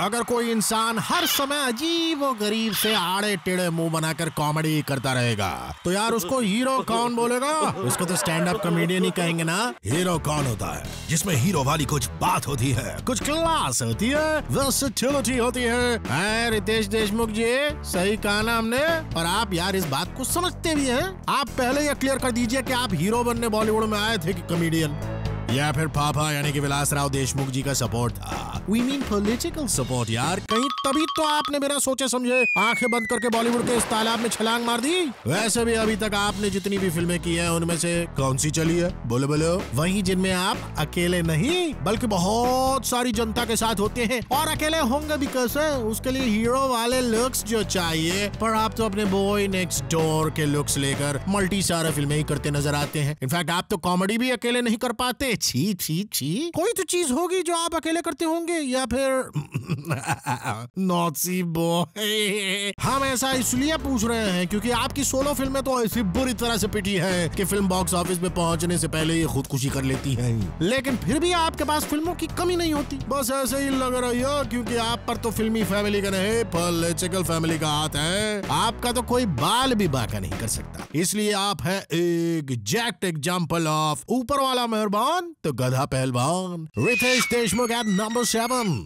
अगर कोई इंसान हर समय अजीब व गरीब से आड़े टेढ़े मुँह बनाकर कॉमेडी करता रहेगा तो यार उसको हीरो कौन बोलेगा? उसको तो स्टैंड अप कॉमेडियन ही कहेंगे ना। हीरो कौन होता है? जिसमें हीरो वाली कुछ बात होती है, कुछ क्लास होती है वर्सेटिलिटी होती है। रितेश देशमुख जी, सही कहा ना हमने? और आप यार इस बात को समझते भी हैं? आप पहले ये क्लियर कर दीजिए कि आप हीरो बनने बॉलीवुड में आए थे कॉमेडियन या फिर पापा यानी कि विलास राव देशमुख जी का सपोर्ट था। वी मीन पॉलिटिकल सपोर्ट यार। कहीं तभी तो आपने मेरा सोचे समझे आँखें बंद करके बॉलीवुड के इस तालाब में छलांग मार दी। वैसे भी अभी तक आपने जितनी भी फ़िल्में की हैं, उनमें से कौन सी चली है? बोलो बोलो। वही जिनमें आप अकेले नहीं, बल्कि बहुत सारी जनता के साथ होते हैं। और अकेले होंगे भी कैसे उसके लिए हीरो वाले लुक्स जो चाहिए, पर आप तो अपने बॉय नेक्स्ट डोर के लुक्स लेकर मल्टी सारा फ़िल्में ही करते नज़र आते हैं। इनफैक्ट आप तो कॉमेडी भी अकेले नहीं कर पाते। छी छी छी। कोई तो चीज़ होगी जो आप अकेले करते होंगे या फिर नॉटी बॉय हम ऐसा इसलिए पूछ रहे हैं क्योंकि आपकी सोलो फ़िल्में तो ऐसी बुरी तरह से पिटी हैं कि फ़िल्म बॉक्स ऑफ़िस में पहुँचने से पहले ये खुदकुशी कर लेती हैं। लेकिन फिर भी आपके पास फ़िल्मों की कमी नहीं होती। बस ऐसे ही लग रही हो क्योंकि आप पर तो फिल्मी फैमिली का नहीं पॉलिटिकल फैमिली का हाथ है। आपका तो कोई बाल भी बाका नहीं कर सकता। इसलिए आप है एक जैक्ट एग्ज़ाम्पल ऑफ़ ऊपर वाला मेहरबान तो गधा पहलवान। Ritesh Deshmukh at number seven